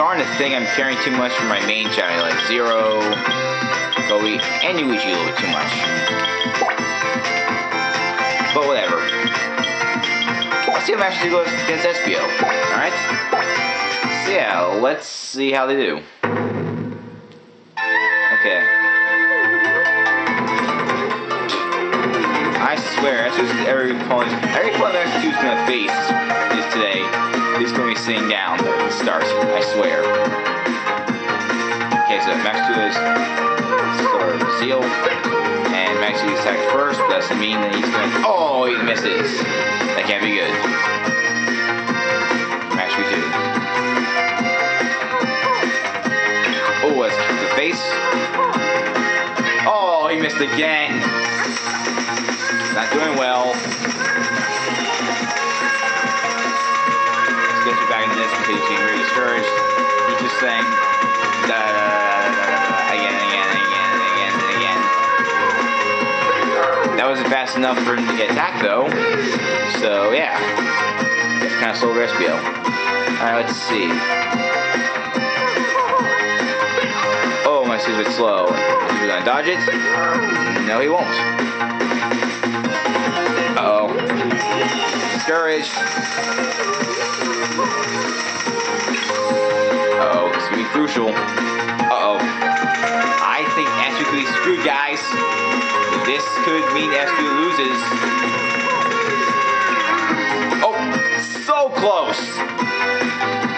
starting to think I'm caring too much for my main channel, like Zero, Kobe, and Yuichi a little bit too much. But whatever. Let's see how Master goes against Espio. Alright? So yeah, let's see how they do. Okay. I swear, as soon as every opponent, every opponent Master 2's gonna face is today, he's gonna be sitting down start. I swear. Okay, so Max 2 is sort of seal, and Max 2 attacks first, but doesn't mean that he's gonna. Oh, he misses. That can't be good. Max 2 2. Oh, kick the face. Oh, he missed again. Not doing well. Discouraged. He's just saying da uh, again again again again again. That wasn't fast enough for him to get attacked though. So yeah. It's kind of slow Espio. Alright, let's see. Oh, my a bit slow. Is he gonna dodge it? No, he won't. Uh-oh. Discouraged. Crucial. Uh-oh. I think Astro could be screwed, guys. This could mean Astro loses. Oh, so close.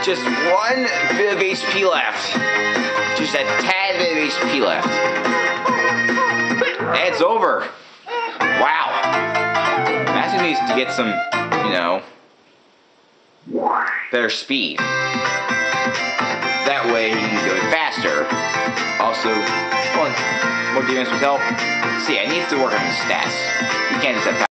Just one bit of HP left. Just a tad bit of HP left. It's over. Wow. Master needs to get some, you know, better speed. That way he can go faster. Also, well, more defense would help. See, I need to work on his stats. He can't just have